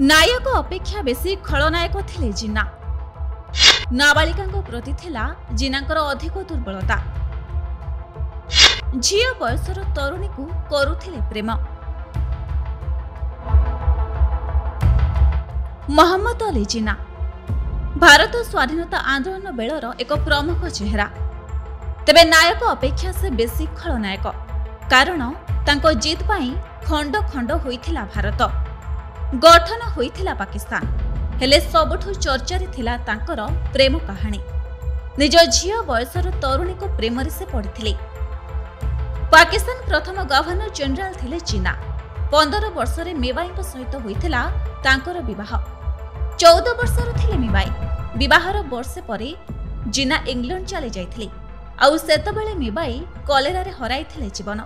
ନାୟକ ଅପେକ୍ଷା ବେଶୀ ଖଳନାୟକ ଥିଲେ ଜିନା ନାବାଳିକାଙ୍କ ପ୍ରତି ଥିଲା ଜିନାଙ୍କର ଅଧିକ ଦୁର୍ବଳତା ଝିଅ ବୟସର ତରୁଣୀକୁ କରୁଥିଲେ ପ୍ରେମ ମହମ୍ମଦ ଅଲି ଜିନା ଭାରତ ସ୍ୱାଧୀନତା ଆନ୍ଦୋଳନ ବେଳର ଏକ ପ୍ରମୁଖ ଚେହେରା ତେବେ ନାୟକ ଅପେକ୍ଷା ସେ ବେଶୀ ଖଳନାୟକ କାରଣ ତାଙ୍କ ଜିତ୍ ପାଇଁ ଖଣ୍ଡ ଖଣ୍ଡ ହୋଇଥିଲା ଭାରତ ଗଠନ ହୋଇଥିଲା ପାକିସ୍ତାନ ହେଲେ ସବୁଠୁ ଚର୍ଚ୍ଚାରେ ଥିଲା ତାଙ୍କର ପ୍ରେମ କାହାଣୀ। ନିଜ ଝିଅ ବୟସର ତରୁଣୀଙ୍କ ପ୍ରେମରେ ସେ ପଡ଼ିଥିଲେ। ପାକିସ୍ତାନ ପ୍ରଥମ ଗଭର୍ଣ୍ଣର ଜେନେରାଲ ଥିଲେ ଜିନା ପନ୍ଦର ବର୍ଷରେ ମେବାଇଙ୍କ ସହିତ ହୋଇଥିଲା ତାଙ୍କର ବିବାହ। ଚଉଦ ବର୍ଷର ଥିଲେ ମିବାଇ ବିବାହର ବର୍ଷେ ପରେ ଜିନା ଇଂଲଣ୍ଡ ଚାଲି ଯାଇଥିଲେ। ଆଉ ସେତେବେଳେ ମିବାଇ କଲେରାରେ ହରାଇଥିଲେ ଜୀବନ।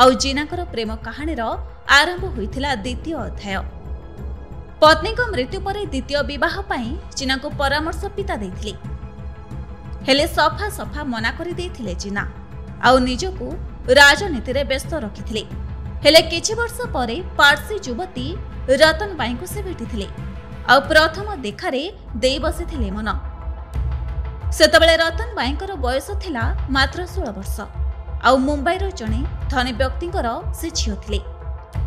ଆଉ ଜିନାଙ୍କର ପ୍ରେମ କାହାଣୀର ଆରମ୍ଭ ହୋଇଥିଲା ଦ୍ୱିତୀୟ ଅଧ୍ୟାୟ। ପତ୍ନୀଙ୍କ ମୃତ୍ୟୁ ପରେ ଦ୍ୱିତୀୟ ବିବାହ ପାଇଁ ଜିନାଙ୍କୁ ପରାମର୍ଶ ପିତା ଦେଇଥିଲେ। ହେଲେ ସଫା ସଫା ମନା କରିଦେଇଥିଲେ ଜିନା ଆଉ ନିଜକୁ ରାଜନୀତିରେ ବ୍ୟସ୍ତ ରଖିଥିଲେ। ହେଲେ କିଛି ବର୍ଷ ପରେ ପାର୍ସୀ ଯୁବତୀ ରତନ ବାଇଙ୍କୁ ସେ ଭେଟିଥିଲେ। ଆଉ ପ୍ରଥମ ଦେଖାରେ ଦେଇ ବସିଥିଲେ ମନ। ସେତେବେଳେ ରତନ ବାଇଙ୍କର ବୟସ ଥିଲା ମାତ୍ର ଷୋହଳ ବର୍ଷ। ଆଉ ମୁମ୍ବାଇର ଜଣେ ଧନୀ ବ୍ୟକ୍ତିଙ୍କର ସେ ଝିଅ ଥିଲେ।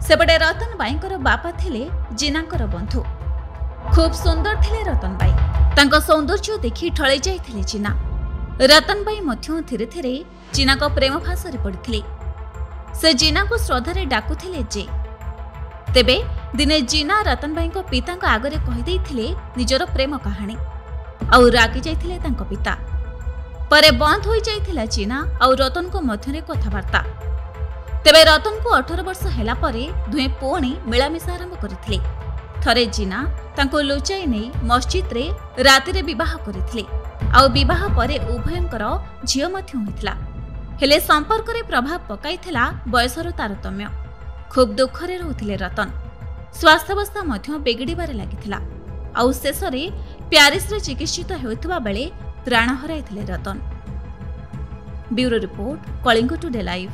ସେପଟେ ରତନ ବାଇଙ୍କର ବାପା ଥିଲେ ଜିନାଙ୍କର ବନ୍ଧୁ। ଖୁବ୍ ସୁନ୍ଦର ଥିଲେ ରତନ ବାଇ। ତାଙ୍କ ସୌନ୍ଦର୍ଯ୍ୟ ଦେଖି ଠଳେଇ ଯାଇଥିଲେ ଜିନା। ରତନ ବାଇ ମଧ୍ୟ ଧୀରେ ଧୀରେ ଜିନାଙ୍କ ପ୍ରେମ ଫାଶରେ ପଡ଼ିଥିଲେ ସେ ଜିନାଙ୍କୁ ଶ୍ରଦ୍ଧାରେ ଡାକୁଥିଲେ ଯେ ତେବେ ଦିନେ ଜିନା ରତନ ବାଇଙ୍କ ପିତାଙ୍କ ଆଗରେ କହିଦେଇଥିଲେ ନିଜର ପ୍ରେମ କାହାଣୀ। ଆଉ ରାଗି ଯାଇଥିଲେ ତାଙ୍କ ପିତା। ପରେ ବନ୍ଦ ହୋଇଯାଇଥିଲା ଜିନା ଆଉ ରତନଙ୍କ ମଧ୍ୟରେ କଥାବାର୍ତ୍ତା। ତେବେ ରତନକୁ ଅଠର ବର୍ଷ ହେଲା ପରେ ଦୁହେଁ ପୁଣି ମିଳାମିଶା ଆରମ୍ଭ କରିଥିଲେ। ଥରେ ଜିନା ତାଙ୍କୁ ଲୁଚାଇ ନେଇ ମସଜିଦରେ ରାତିରେ ବିବାହ କରିଥିଲେ। ଆଉ ବିବାହ ପରେ ଉଭୟଙ୍କର ଝିଅ ମଧ୍ୟ ହୋଇଥିଲା। ହେଲେ ସମ୍ପର୍କରେ ପ୍ରଭାବ ପକାଇଥିଲା ବୟସର ତାରତମ୍ୟ। ଖୁବ୍ ଦୁଃଖରେ ରହୁଥିଲେ ରତନ। ସ୍ୱାସ୍ଥ୍ୟାବସ୍ଥା ମଧ୍ୟ ବିଗିଡ଼ିବାରେ ଲାଗିଥିଲା। ଆଉ ଶେଷରେ ପ୍ୟାରିସରେ ଚିକିତ୍ସିତ ହେଉଥିବା ବେଳେ ପ୍ରାଣ ହରାଇଥିଲେ Ratan. Bureau report Kalinga today live.